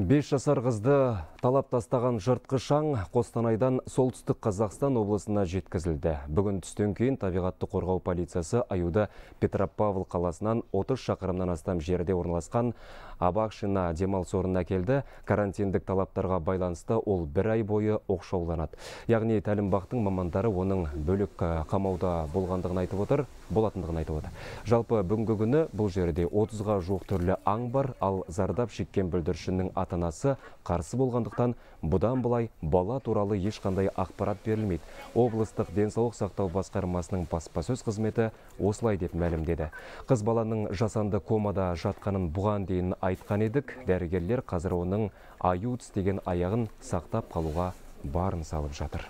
Бес жасар қызды талап тастаған жыртқыш аң Қостанайдан солтүстік Қазақстан облысына жеткізілді. Бүгін түстен кейін табиғатты қорғау полициясы Аюда Петропавл қаласынан 30 шақырымнан астам жерде орналасқан Абақшина демалыс орнына келді. Карантиндік талаптарға байланысты ол бір ай бойы оқшауланады. Яғни тәлімбақтың мамандары оның бөлек қамауда болғандығын айтып отыр, болатындығын айтып отыр. Жалпы бүгінгі күні бұл жерде 30-ға жуық түрлі аң бар, ал зардап шеккен бүлдіршіннің ата анасы қарсы болғандықтан бұдан былай бала туралы ешқандай ақпарат берілмейді. Облыстық денсаулық сақтау басқармасының баспасөз қызметі осылай деп мәлімдеді. Қыз баланың жасанды комада жатқанын бұған дейін айтқан едік. Дәрігерлер қазір оның аю деген аяғын сақтап қалуға барын салып жатыр.